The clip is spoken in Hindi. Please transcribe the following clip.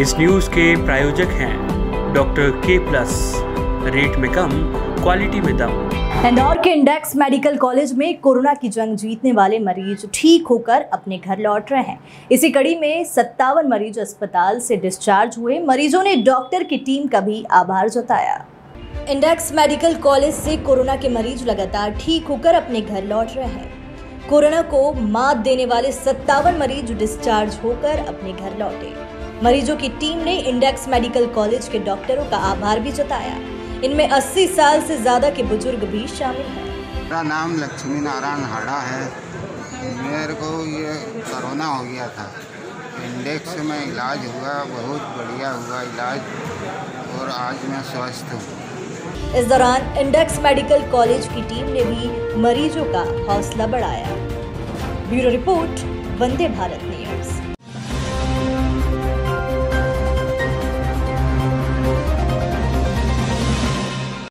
इस न्यूज़ के प्रायोजक हैं डॉक्टर के प्लस। रेट में कम, क्वालिटी में दम। इंदौर के इंडेक्स मेडिकल कॉलेज में कोरोना की जंग जीतने वाले मरीज़ ठीक होकर अपने घर लौट रहे हैं। इसी कड़ी में सत्तावन मरीज़ अस्पताल से डिस्चार्ज हुए। मरीजों ने डॉक्टर की टीम का भी आभार जताया। इंडेक्स मेडिकल कॉलेज से कोरोना के मरीज़ लगातार ठीक होकर अपने घर लौट रहे हैं। कोरोना को मात देने वाले सत्तावन मरीज़ डिस्चार्ज होकर अपने घर लौटे। मरीजों की टीम ने इंडेक्स मेडिकल कॉलेज के डॉक्टरों का आभार भी जताया। इनमें 80 साल से ज़्यादा के बुज़ुर्ग भी शामिल हैं। मेरा नाम लक्ष्मी नारायण हाड़ा है। मेरे को ये कोरोना हो गया था। इंडेक्स में इलाज हुआ बहुत बढ़िया हुआ इलाज और आज मैं स्वस्थ हूँ। इस दौरान इंडेक्स मेडिकल कॉलेज की टीम ने भी मरीजों का हौसला बढ़ाया। Bureau report Vande Bharat news.